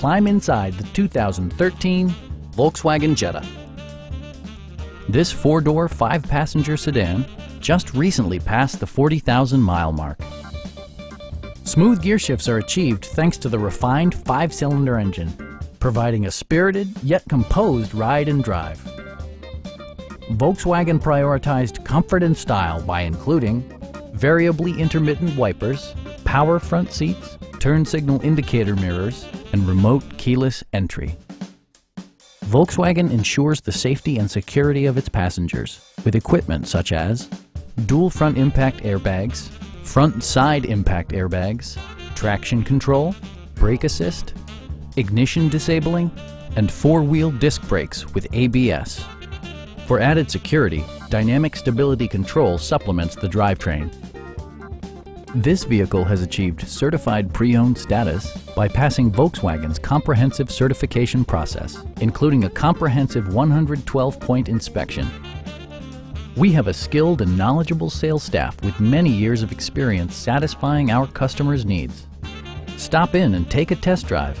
climb inside the 2013 Volkswagen Jetta. This four-door, five-passenger sedan just recently passed the 40,000 mile mark. Smooth gear shifts are achieved thanks to the refined five-cylinder engine, providing a spirited yet composed ride and drive. Volkswagen prioritized comfort and style by including variably intermittent wipers, power front seats, turn signal indicator mirrors, and remote keyless entry. Volkswagen ensures the safety and security of its passengers with equipment such as dual front impact airbags, front side impact airbags, traction control, brake assist, ignition disabling, and four-wheel disc brakes with ABS. For added security, Dynamic Stability Control supplements the drivetrain. This vehicle has achieved certified pre-owned status by passing Volkswagen's comprehensive certification process, including a comprehensive 112-point inspection. We have a skilled and knowledgeable sales staff with many years of experience satisfying our customers' needs. Stop in and take a test drive.